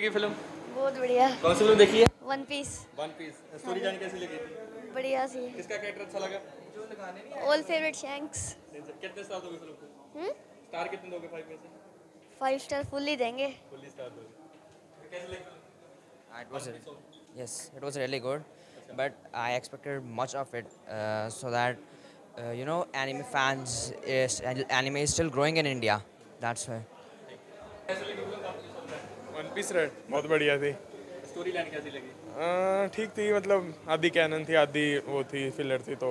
लगी फ़िल्म? बहुत बढ़िया। कौन सी फ़िल्म देखी है? One Piece One Piece story जान कैसी लगी थी? बढ़िया सी। किसका कैरेक्टर अच्छा लगा? ऑल फेवरेट शैंक्स कितने स्टार दोगे फ़िल्म को? स्टार कितने दोगे फाइव में से? फाइव स्टार फुल्ली देंगे। फुल्ली स्टार दोगे। कैसी लगी film? It was yes, it was really good, but I expected much of it, uh, so that uh, you know, anime fans is anime is still growing in India. That's why. One Piece Red बहुत बढ़िया थी। Story line कैसी लगी? ठीक थी मतलब आधी cannon थी आधी वो थी फिलर थी तो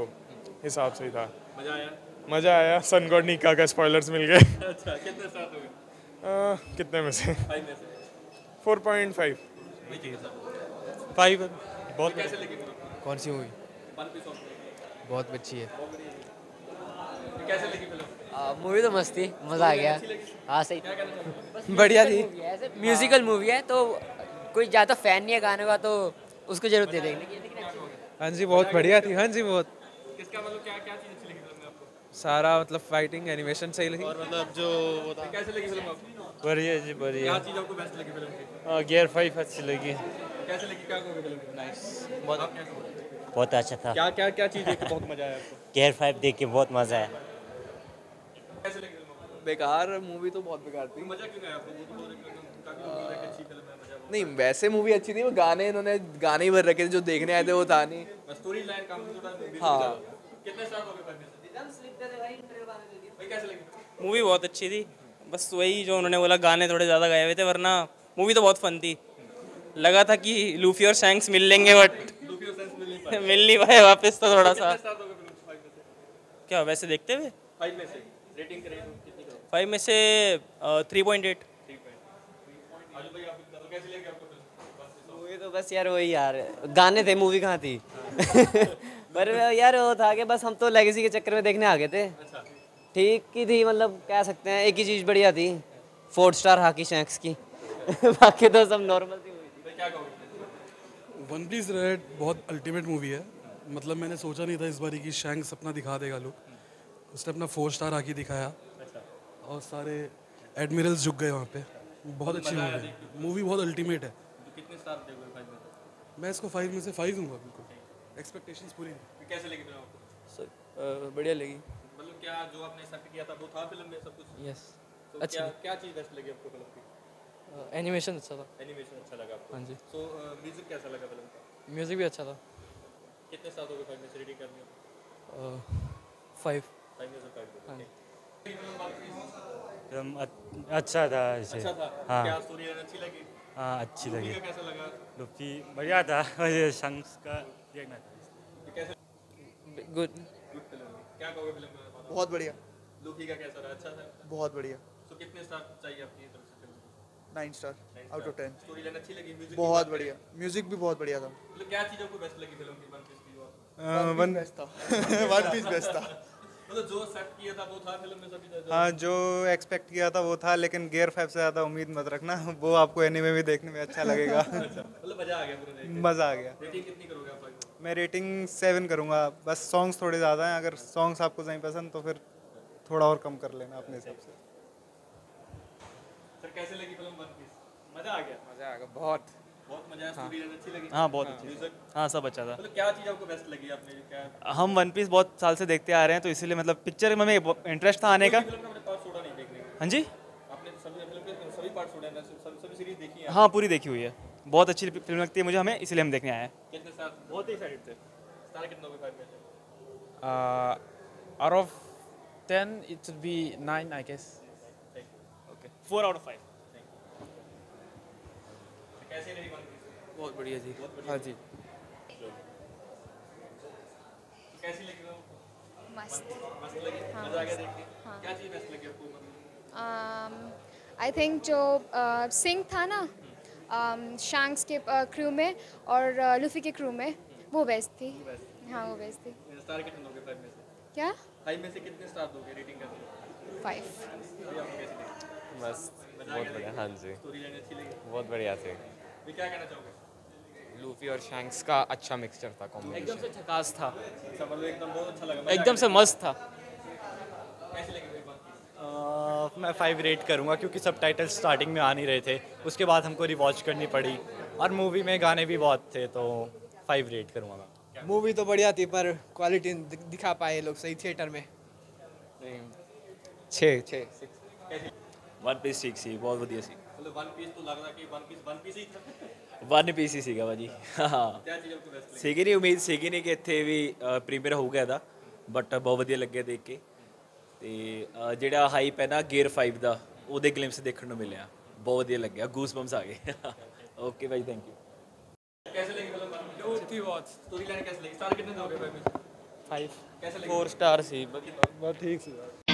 हिसाब से ही था। मज़ा आया? मज़ा आया। सन गॉड निका का स्पॉयलर्स मिल गए। अच्छा कितने स्टार दोगे अ, कितने में से? फाइव में से। Four point five. फाइव। बहुत कैसे लगी कौन सी मूवी? बहुत अच्छी है। कैसे लगी फ़िल्म मूवी तो मस्त थी मज़ा आ गया। हाँ सही। क्या बढ़िया थी। म्यूजिकल मूवी है। तो कोई ज़्यादा फ़ैन नहीं है गाने का तो उसको ज़रूर दे की हाँ जी बहुत बढ़िया थी। हाँ जी बहुत। किसका मतलब क्या क्या चीज़ अच्छी लगी आपको? सारा मतलब फाइटिंग एनिमेशन सही लगी। और मतलब जो वो था। कैसे लगी फ़िल्म आपको? बढ़िया जी क्या बढ़िया चीज़ आपको बेस्ट लगी फ़िल्म की? हाँ गियर फाइव अच्छी लगी। कैसे लगी? क्या कहोगे फ़िल्म नाइस बहुत क्या बहुत अच्छा था। क्या क्या क्या चीज़ देख के बहुत मज़ा आया आपको? गियर फाइव देख के बहुत मज़ा आया। कैसे लगी बेकार मूवी तो बहुत बेकार थी। मज़ा क्यों आया? आपको वो तो हैं हैं अच्छी है नहीं वैसे मूवी अच्छी थी वो गाने इन्होंने गाने ही भर रखे थे जो देखने आए थे वो था नहीं। स्टोरी लाइन काम तो थोड़ा music हाँ। कितने स्टार दोगे फ़िल्म में भाई कैसे लगी? मूवी बहुत अच्छी थी। बस वही जो उन्होंने बोला गाने थोड़े ज़्यादा गाए हुए थे वरना मूवी तो बहुत फन थी। लगा था कि लूफी और शैंक्स मिल लेंगे बट लूफी और सेंस मिल नहीं पाए। मिल नहीं पाए वापस तो थोड़ा सा कितने स्टार दोगे फ़िल्म को फाइव में से? क्या वैसे देखते हुए? फाइव में से। रेटिंग करें कितनी करोगे? फाइव में से थ्री पॉइंट एट है मूवी तो बस यार वही यार गाने थे मूवी कहाँ थी? पर यार वो था कि बस हम तो लेगेसी के चक्कर में देखने आ गए थे। ठीक ही थी मतलब कह सकते हैं एक ही चीज़ बढ़िया थी फोर स्टार हाकी शैंक्स की। बाकी तो सब नॉर्मल थी। वन पीस रेड बहुत अल्टीमेट मूवी है। मतलब मैंने सोचा नहीं था इस बारी की शैंक्स अपना दिखा देगा लोग उसने अपना फोर स्टार आके दिखाया। और सारे एडमिरल्स झुक गए वहाँ पे। बहुत अच्छी मूवी है। मूवी बहुत अल्टीमेट है। तो कितने स्टार दोगे फाइव मैं? इसको फाइव में से फाइव दूँगा बिल्कुल एक्सपेक्टेशंस पूरी कैसे लगी फ़िल्म आपको? बढ़िया लगी। मतलब क्या जो आपने एक्सपेक्ट किया था वो था फ़िल्म में सब कुछ? यस तो क्या क्या चीज़ बेस्ट लगी आपको फ़िल्म की? एनिमेशन अच्छा था। एनिमेशन अच्छा लगा आपको? हाँ जी। सो म्यूज़िक कैसा लगा फ़िल्म का? म्यूज़िक भी अच्छा था। कितने स्टार दोगे फाइव में? से रेटिंग करनी हो? फाइव फाइव में से फाइव। फ़िल्म अच्छा था इसे। अच्छा था? हाँ। क्या अच्छी लगी? हाँ अच्छी लगी। कैसा लगा? बढ़िया था। मुझे शंक्स का देखना था। तो गुड गुड क्या कहोगे फ़िल्म बहुत बढ़िया। लूफी का कैसा रहा? अच्छा था? बहुत बढ़िया। सो कितने स्टार चाहिए आपकी तरफ़ से film nine star out of ten storyline अच्छी लगी? म्यूज़िक बहुत बढ़िया। म्यूज़िक भी बहुत बढ़िया था। मतलब क्या चीज़ आपको बेस्ट लगी फ़िल्म की? वन पीस की और वन बेस्ट था। वन पीस बेस्ट था। मतलब जो सेट किया था वो था फ़िल्म में सभी हाँ जो एक्सपेक्ट किया था वो था लेकिन गियर फाइव से ज़्यादा उम्मीद मत रखना वो आपको एनीमे भी देखने में अच्छा लगेगा। मतलब मज़ा आ गया मज़ा आ गया। रेटिंग कितनी करोगे आप मैं रेटिंग सेवन करूँगा बस सॉन्ग्स थोड़े ज़्यादा हैं अगर सॉन्ग्स आपको नहीं पसंद तो फिर थोड़ा और कम कर लेना अपने हिसाब से। सर कैसे लगी फ़िल्म वन पीस मज़ा आ गया? मज़ा आ गया बहुत। बहुत मज़ा आया अच्छी लगी। हाँ बहुत अच्छी। हाँ सब अच्छा था। मतलब क्या चीज़ आपको बेस्ट लगी? आपने क्या हम वन पीस बहुत साल से देखते आ रहे हैं तो इसीलिए मतलब पिक्चर में इंटरेस्ट था आने का। हाँ जी? आपने सभी फ़िल्म के सभी पार्ट छोड़े हैं सभी सभी सीरीज़ देखी है। हाँ पूरी देखी हुई है। बहुत अच्छी फ़िल्म लगती है मुझे हमें इसलिए हम देखने आए हैं। बहुत ही एक्साइटेड थे। हो out of ten it should be nine I guess okay four out of five कैसी रही वन बहुत बढ़िया जी। हाँ जी। कैसी लगी वो? मस्त। मस्त लगी? मज़ा आ गया देख के? क्या चीज़ बेस्ट लगी आपको आई थिंक जो सिंह था ना शैंक्स के क्रू में और लूफी के क्रू में वो बेस्ट थी। हाँ वो बेस्ट थी। स्टार कितने दोगे फाइव में से? क्या? फाइव में से कितने स्टार दोगे रेटिंग करनी फाइव मस्त। बहुत बढ़िया। हाँ जी। स्टोरी लाइन अच्छी लगी? बहुत बढ़िया थे। भी क्या कहना चाहोगे? लूफी और शैंक्स का अच्छा मिक्सचर था एकदम से झकास था। अच्छा मतलब एकदम बहुत अच्छा लगा। आ एकदम से मस्त था। कैसी लगी भाई मैं फाइव रेट करूँगा क्योंकि सब टाइटल स्टार्टिंग में आ नहीं रहे थे। उसके बाद हमको रिवॉच करनी पड़ी। और मूवी में गाने भी बहुत थे तो फाइव रेट करूँगा मैं। मूवी तो बढ़िया थी पर क्वालिटी दिखा पाए लोग सही थिएटर में। छः छः ਵਨ ਪੀਸ ਠੀਕ ਸੀ ਬਹੁਤ ਵਧੀਆ ਸੀ ਮਤਲਬ ਵਨ ਪੀਸ ਤੋਂ ਲੱਗਦਾ ਕਿ ਵਨ ਪੀਸ ਵਨ ਪੀਸ ਹੀ था ਵਨ ਪੀਸ ਹੀ ਸੀਗਾ ਭਾਜੀ ਹਾਂ ਕਿਆ ਚੀਜ਼ ਆਪਕੋ ਬੈਸਟ ਸੀਗੀ ਨਹੀਂ ਉਮੀਦ ਸੀਗੀ ਨਹੀਂ ਕਿ ਇੱਥੇ ਵੀ ਪ੍ਰੀਮੀਅਰ ਹੋਊਗਾ ਇਹਦਾ ਬਟ ਬਹੁਤ ਵਧੀਆ ਲੱਗਿਆ ਦੇਖ ਕੇ ਤੇ ਅ, ਜਿਹੜਾ ਹਾਈਪ ਹੈ ਨਾ ਗੇਅਰ 5 ਦਾ ਉਹਦੇ ਗਲਿੰਪਸ ਦੇਖਣ ਨੂੰ ਮਿਲਿਆ ਬਹੁਤ ਵਧੀਆ ਲੱਗਿਆ ਗੂਸ ਬੰਪਸ ਆ ਗਏ ਓਕੇ ਭਾਈ ਥੈਂਕ ਯੂ कैसे लगी फिल्म जो थी बहुत स्टोरी लाइन कैसे लगी स्टार कितने दोगे भाई फाइव कैसे लगी फोर स्टार सी बहुत ठीक सी